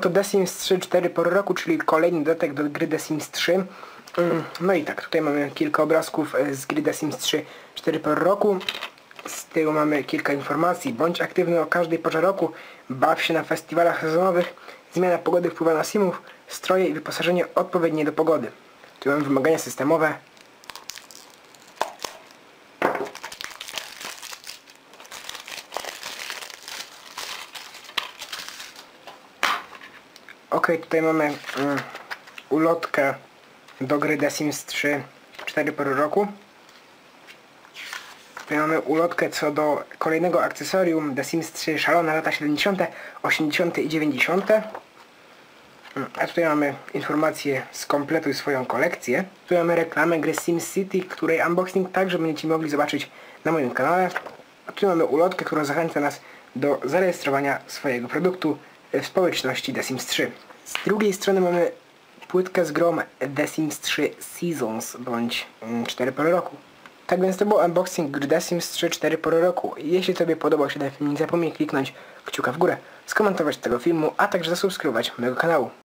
Oto The Sims 3 4 pory roku, czyli kolejny dodatek do gry The Sims 3. Mm, No i tak, tutaj mamy kilka obrazków e, z gry The Sims 3 4 pory roku. Z tyłu mamy kilka informacji. Bądź aktywny o każdej porze roku. Baw się na festiwalach sezonowych. Zmiana pogody wpływa na simów. Stroje i wyposażenie odpowiednie do pogody. Tu mamy wymagania systemowe. Ok, tutaj mamy mm, ulotkę do gry The Sims 3 4 pory roku. Tutaj mamy ulotkę co do kolejnego akcesorium The Sims 3 szalone lata 70., 80. i 90. Mm, A tutaj mamy informacje skompletuj swoją kolekcję. Tu mamy reklamę gry Sims City, której unboxing także będziecie mogli zobaczyć na moim kanale. A tu mamy ulotkę, która zachęca nas do zarejestrowania swojego produktu społeczności The Sims 3. Z drugiej strony mamy płytkę z grą The Sims 3 Seasons, bądź 4 pory roku. Tak więc to był unboxing gry The Sims 3 4 pory roku. Jeśli Tobie podobał się ten film, nie zapomnij kliknąć kciuka w górę, skomentować tego filmu, a także zasubskrybować mojego kanału.